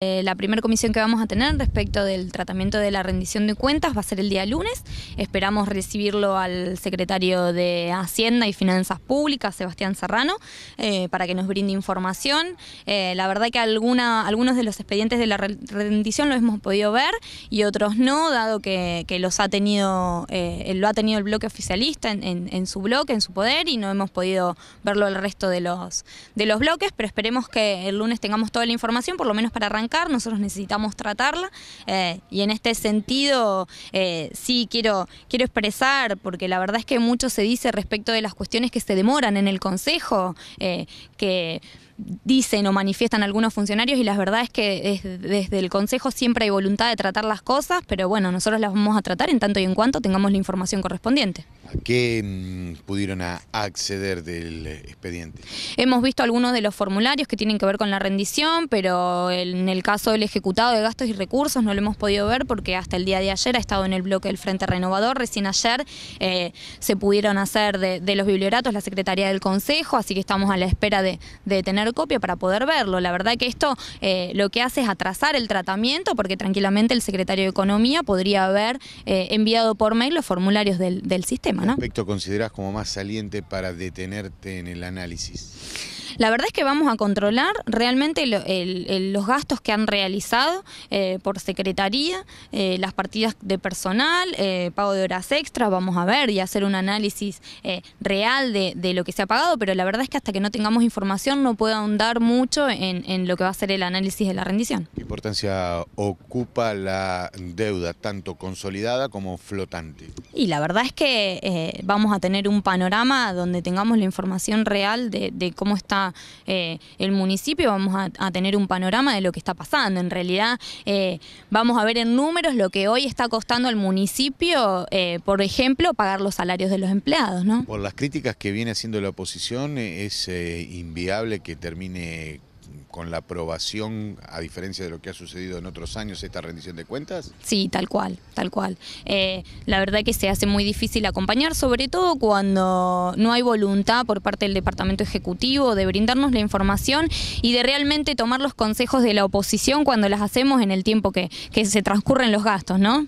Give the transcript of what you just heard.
Eh, la primera comisión que vamos a tener respecto del tratamiento de la rendición de cuentas va a ser el día lunes. Esperamos recibirlo al secretario de Hacienda y Finanzas Públicas, Sebastián Serrano, eh, para que nos brinde información. Eh, la verdad que algunos de los expedientes de la rendición los hemos podido ver y otros no, dado que, los ha tenido, lo ha tenido el bloque oficialista en, su bloque, en su poder, y no hemos podido verlo al resto de los, de los bloques, pero esperemos que el lunes tengamos toda la información, por lo menos para arrancar nosotros necesitamos tratarla eh, y en este sentido eh, sí quiero, quiero expresar, porque la verdad es que mucho se dice respecto de las cuestiones que se demoran en el Consejo, eh, que dicen o manifiestan algunos funcionarios y la verdad es que desde el Consejo siempre hay voluntad de tratar las cosas, pero bueno, nosotros las vamos a tratar en tanto y en cuanto tengamos la información correspondiente. ¿A qué mm, pudieron acceder del expediente? Hemos visto algunos de los formularios que tienen que ver con la rendición, pero en el caso del ejecutado de gastos y recursos no lo hemos podido ver porque hasta el día de ayer ha estado en el bloque del Frente Renovador. Recién ayer eh, se pudieron hacer de, los biblioratos la Secretaría del Consejo, así que estamos a la espera de, tener copia para poder verlo. La verdad que esto eh, lo que hace es atrasar el tratamiento porque tranquilamente el secretario de Economía podría haber eh, enviado por mail los formularios del sistema. ¿Qué aspecto consideras como más saliente para detenerte en el análisis? La verdad es que vamos a controlar realmente los gastos que han realizado eh, por secretaría, eh, las partidas de personal, eh, pago de horas extras, vamos a ver y hacer un análisis real de, lo que se ha pagado, pero la verdad es que hasta que no tengamos información no puedo ahondar mucho en, en lo que va a ser el análisis de la rendición. ¿Qué importancia ocupa la deuda, tanto consolidada como flotante? Y la verdad es que vamos a tener un panorama donde tengamos la información real de cómo está eh, el municipio, vamos a, tener un panorama de lo que está pasando. En realidad eh, vamos a ver en números lo que hoy está costando al municipio, eh, por ejemplo, pagar los salarios de los empleados. ¿no? Por las críticas que viene haciendo la oposición, es inviable que termine con la aprobación, a diferencia de lo que ha sucedido en otros años, esta rendición de cuentas? Sí, tal cual, tal cual. Eh, la verdad que se hace muy difícil acompañar, sobre todo cuando no hay voluntad por parte del Departamento Ejecutivo de brindarnos la información y de realmente tomar los consejos de la oposición cuando las hacemos en el tiempo que, que se transcurren los gastos, ¿no?